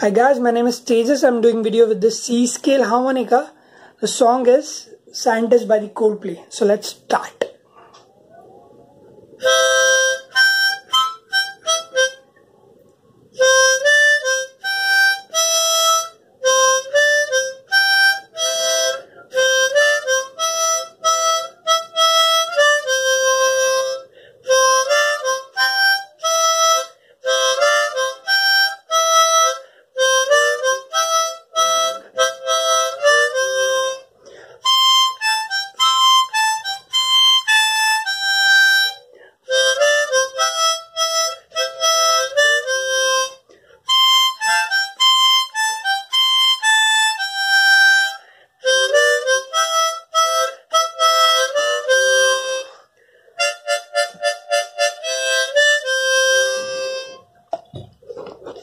Hi guys, my name is Tejas. I'm doing video with the C scale harmonica. The song is Scientist by the Coldplay. So let's start.